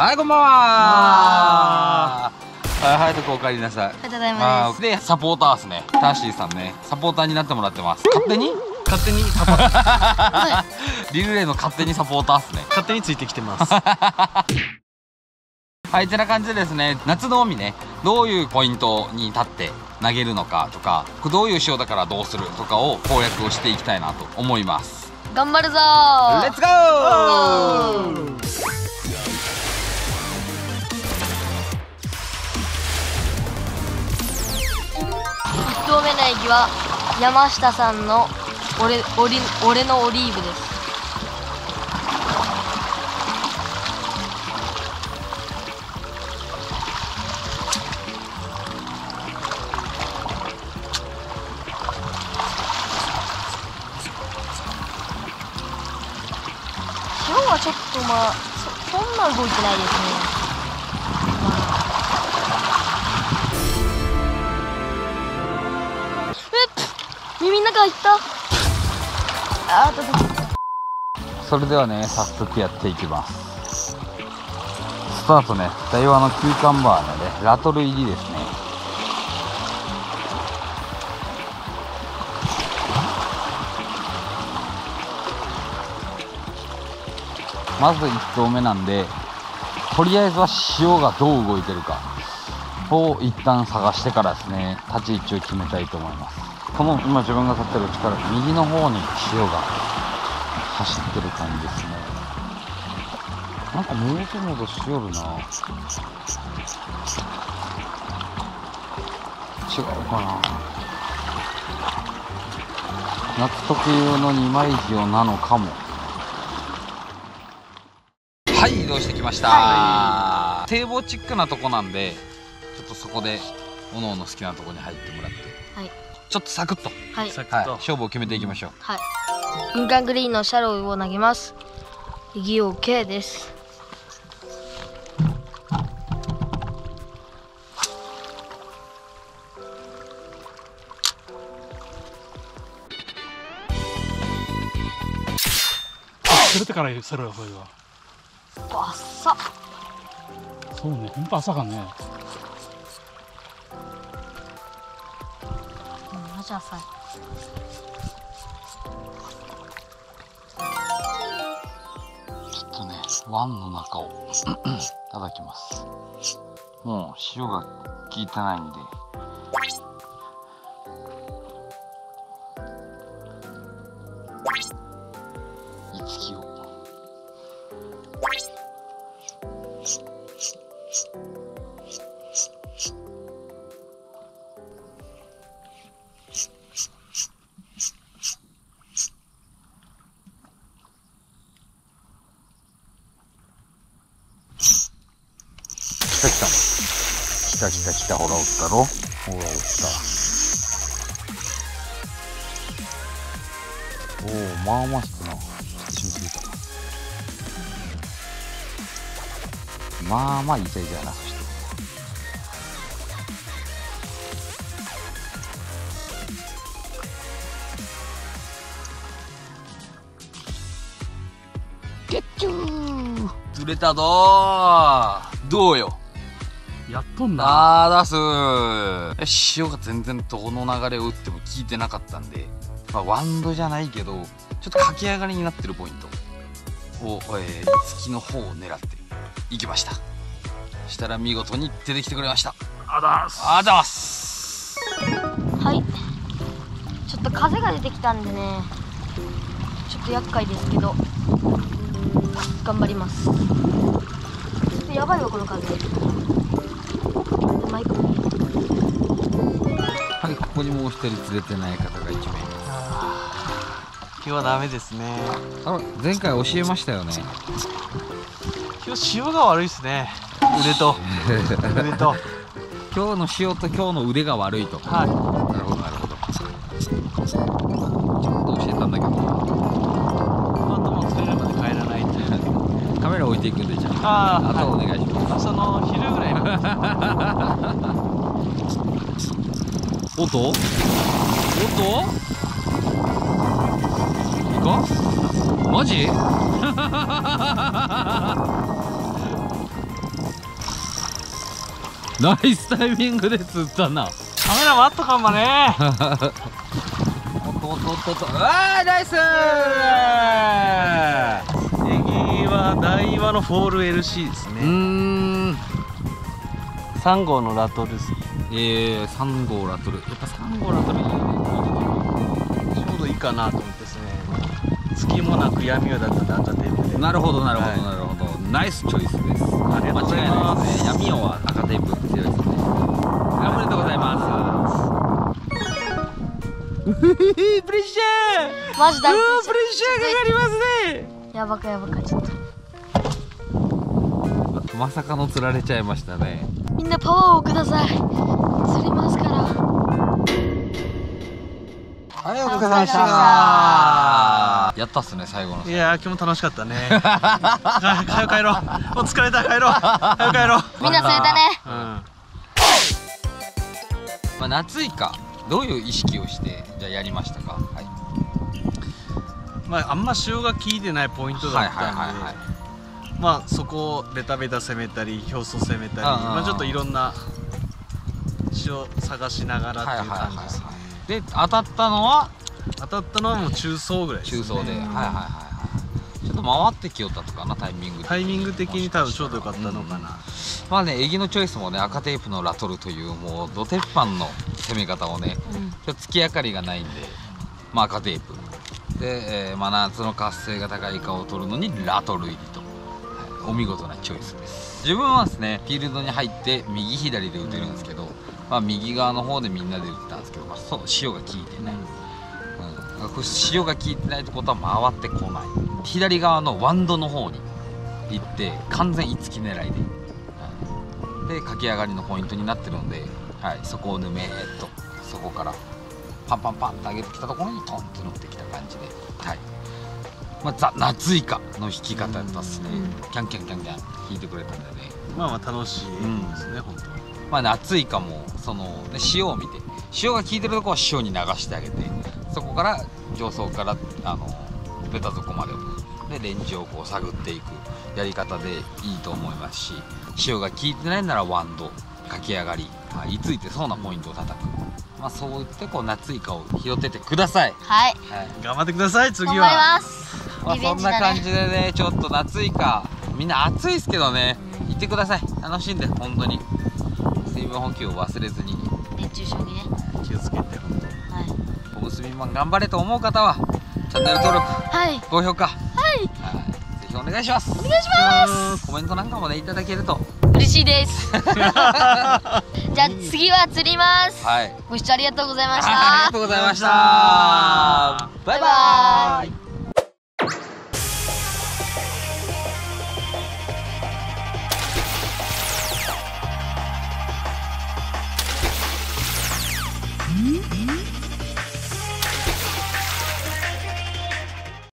はいこんばんは。はいはいとこお帰りなさい。ありがとうございます。でサポーターですね。ターシーさんね。サポーターになってもらってます。勝手に？勝手に サポーリルレーの勝手にサポーターですね。勝手についてきてます。はいてな感じでですね夏の海ね。どういうポイントに立って投げるのかとかどういう潮だからどうするとかを攻略をしていきたいなと思います。頑張るぞレッツゴー1投目の駅は山下さんの俺俺俺のオリーブです。塩はちょっとまあそそんな動いてないですね。えっ耳の中入った。あーたたそれではね早速やっていきます。スタートね台湾のキューカンバーのねラトル入りですね。まず1投目なんでとりあえずは潮がどう動いてるかを一旦探してからですね立ち位置を決めたいと思います。この今自分が立ってる位置から右の方に潮が走ってる感じですね。なんかもぞもぞしよるな。違うかな。夏特有の二枚塩なのかも。はい移動してきました、堤防チックなとこなんでちょっとそこでおのおの好きなとこに入ってもらって。はいちょっとサクッと、はい。はい、サクッと、勝負を決めていきましょう。はい。インカングリーンのシャローを投げます。右 OK です。釣れてからそれはそれは。バッサ。そうねほんと朝かねマジ浅いちょっとね、湾の中をいただきます。もう塩が効いてないんで。いつきを。来た来た。来た来た来た、ほらおったろ。ほらおった。おお、まあまあ引くな。ちみついた。まあまあイチャイチャやな、そして。ゲッチュー釣れたどーどうよやっとんな。あーだす潮が全然どの流れを打っても効いてなかったんで、まあ、ワンドじゃないけどちょっと駆け上がりになってるポイント。を、えー、月の方を狙っていきました。したら見事に出てきてくれました。あだーす。あざます。はい。ちょっと風が出てきたんでね。ちょっと厄介ですけど頑張ります。ちょっとやばいわこの風マイクはいここにもう一人釣れてない方が1名います。今日はダメですねあら前回教えましたよね。今日潮が悪いですね。腕と。腕と。今日の潮と今日の腕が悪いと。はい。なるほど置いていくんでじゃあ。ああとお願いします、朝の昼ぐらいの。音？音？いか？マジ？ナイスタイミングで釣ったな。カメラもあったかもね。おっとおっとおっとおっと。あーナイスネギは大和のフォール LC ですうーねん。3号のラトルス。えー、3号ラトル。やっぱ3号ラトルいいよね。ちょうどいいかなと思ってですね。隙もなく闇をだった赤テープで。なるほどなるほど、はいなるほど。ナイスチョイスです。ありがとうございます。間違いないですね。闇夜は赤テープ強いですね。おめでとうございます。プレッシャー。マジだプレッシャーかかりますね。やばかやばかちょっとまさかの釣られちゃいましたね。みんなパワーをください。釣りますから。はいお疲れ様でした。やったっすね最後のいやー今日も楽しかったね。はよ帰ろう。もう疲れた帰ろう。はよ帰ろう。みんな釣れたね。うん。まあ、夏以下どういう意識をしてじゃあやりましたか？はい。まああんま潮が効いてないポイントだったんで、はいはいはいはいまあそこをベタベタ攻めたり表層攻めたりまあちょっといろんな潮探しながらっていう感じですね。で当たったのは？当たったのはもう中層ぐらいです、ね、中層で、はいはいはいはいちょっと回ってきよったとかなタイミングタイミング的に多分ちょうどよかったのかな、うん。まあねエギのチョイスもね赤テープのラトルというもうド鉄板の攻め方をねうん。ちょっと月明かりがないんで、まあ、赤テープ。で、えー真夏の活性が高いイカを取るのにラトル入りと、はいお見事なチョイスです。自分はですねフィールドに入って右左で打てるんですけど、まあ、右側の方でみんなで打ってたんですけど、まあ、そう潮が効いてない、うん、これ潮が効いてないってことは回ってこない。左側のワンドの方に行って完全一突き狙いで、うん。で駆け上がりのポイントになってるので、はい、そこをぬめーっとそこからパンパンパンって上げてきたところにトンって乗ってきた感じで、はいまあ、ザ・夏イカの引き方だったっすね、うんキャンキャンキャンキャン引いてくれたんでね。まあまあ楽しいですね、本当にまあ夏イカもその、ね、塩を見て。塩が効いてるところは塩に流してあげて。そこから上層からあのベタ底まででレンジをこう探っていくやり方でいいと思いますし塩が効いてないならワンド駆け上がり、まあ、いついてそうなポイントを叩く、まあ、そう言ってこう夏イカを拾ってってください、はい。はい。頑張ってください次はまあ、そんな感じでねちょっと夏イカみんな暑いですけどね。行ってください。楽しんで本当に。水分補給を忘れずに。熱中症にね。気をつけて本当に。はい。おむすびマン頑張れと思う方はチャンネル登録はい。高評価。はい。はい。ぜひお願いします。お願いします。コメントなんかもねいただけると。嬉しいです。じゃあ次は釣ります。はい。ご視聴ありがとうございました。ありがとうございました。バイバイ「